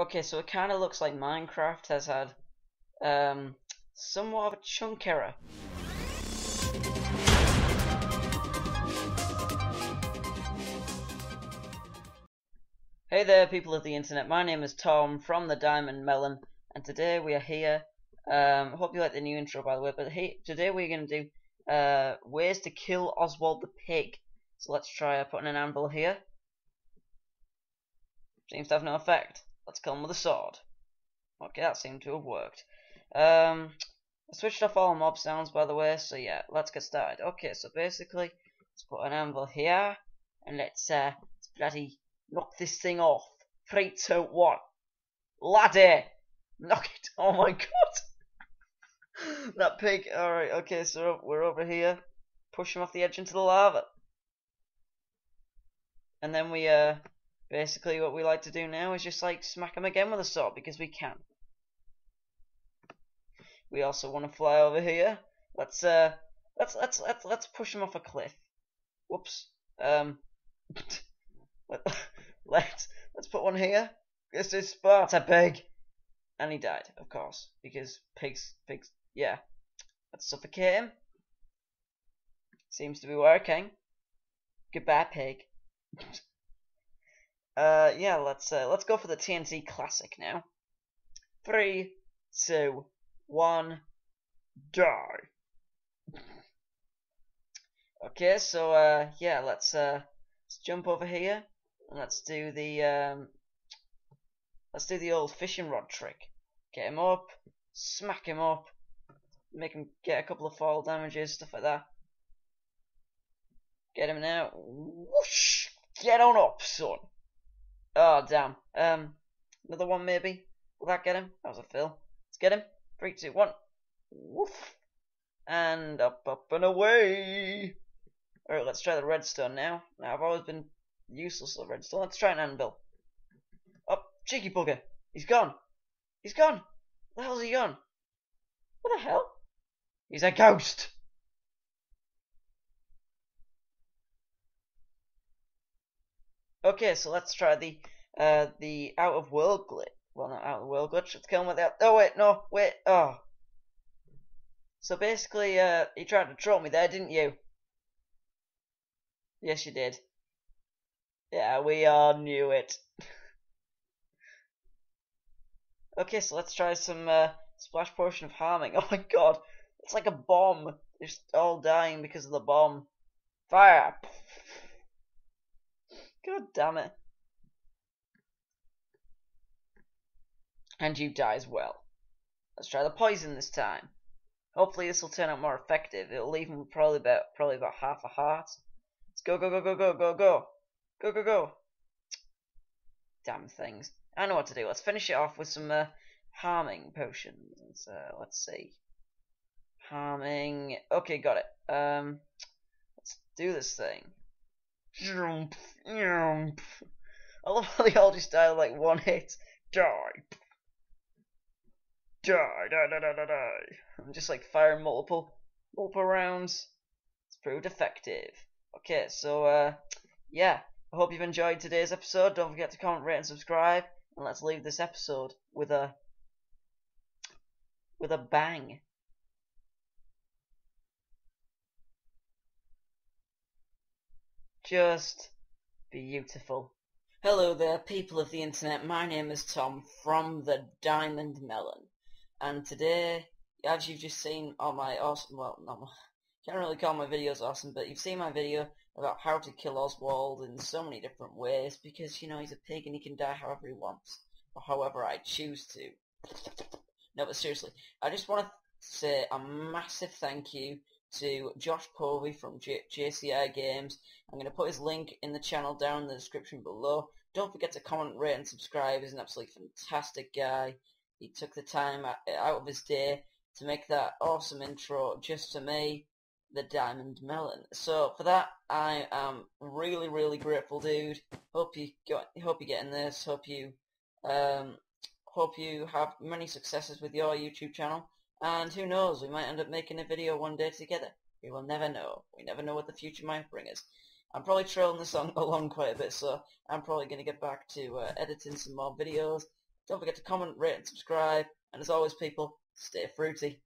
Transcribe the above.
Okay, so it kind of looks like Minecraft has had um, somewhat of a chunk error. Hey there, people of the internet. My name is Tom from the Diamond Melon, and today we are here. Um, hope you like the new intro, by the way. But hey, today we're going to do uh, ways to kill Oswald the pig. So let's try putting an anvil here. Seems to have no effect. Let's kill him with a sword. Okay, that seemed to have worked. Um, I switched off all mob sounds, by the way. So yeah, let's get started. Okay, so basically, let's put an anvil here, and let's uh, let's bloody Knock this thing off. Three, two, one. Laddie! Knock it. Oh my god. that pig. Alright, okay, so we're over here. Push him off the edge into the lava. And then we, uh, basically what we like to do now is just like smack him again with a sword because we can. We also want to fly over here. Let's, uh, let's, let's, let's, let's push him off a cliff. Whoops. Um, Let's let's put one here. This is Sparta pig. And he died, of course, because pigs pigs yeah. Let's suffocate him. Seems to be working. Goodbye, pig. uh yeah, let's uh, let's go for the TNT classic now. Three, two, one, die. okay, so uh yeah, let's uh let's jump over here let's do the um, let's do the old fishing rod trick. Get him up, smack him up, make him get a couple of fall damages, stuff like that. Get him now. Whoosh! Get on up, son. Oh damn. Um, another one maybe. Will that get him? That was a fill. Let's get him. Three, two, one. Woof. And up, up and away. Alright, let's try the redstone now. Now I've always been Useless little redstone. Let's try an anvil. Oh, cheeky bugger. He's gone. He's gone. Where the hell's he gone? What the hell? He's a ghost. Okay, so let's try the uh the out of world glitch. Well, not out of world glitch. Let's kill him without. Oh wait, no, wait. Oh. So basically, uh, he tried to troll me there, didn't you? Yes, you did. Yeah, we all knew it. okay, so let's try some uh, splash potion of harming. Oh my god, it's like a bomb. They're all dying because of the bomb. Fire! God damn it. And you die as well. Let's try the poison this time. Hopefully this will turn out more effective. It'll leave him probably about probably about half a heart. Let's go go go go go go go. Go, go, go. Damn things. I know what to do. Let's finish it off with some uh, harming potions. Uh, let's see. Harming. Okay, got it. Um, let's do this thing. I love how they all just die like one hit. Die. Die, die, die, die, die. I'm just like firing multiple, multiple rounds. It's proved effective. Okay, so, uh, yeah. I hope you've enjoyed today's episode. Don't forget to comment, rate, and subscribe. And let's leave this episode with a with a bang. Just beautiful. Hello there, people of the internet. My name is Tom from the Diamond Melon. And today, as you've just seen on my awesome, well, not my, can't really call my videos awesome, but you've seen my video about how to kill Oswald in so many different ways because, you know, he's a pig and he can die however he wants. Or however I choose to. No, but seriously, I just want to say a massive thank you to Josh Povey from J JCI Games. I'm going to put his link in the channel down in the description below. Don't forget to comment, rate, and subscribe. He's an absolutely fantastic guy. He took the time out of his day to make that awesome intro just for me the Diamond Melon. So for that, I am really, really grateful, dude. Hope you got, hope you're getting this. Hope you, um, hope you have many successes with your YouTube channel. And who knows, we might end up making a video one day together. We will never know. We never know what the future might bring us. I'm probably trailing this on along quite a bit, so I'm probably going to get back to uh, editing some more videos. Don't forget to comment, rate and subscribe. And as always people, stay fruity.